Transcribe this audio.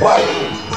What?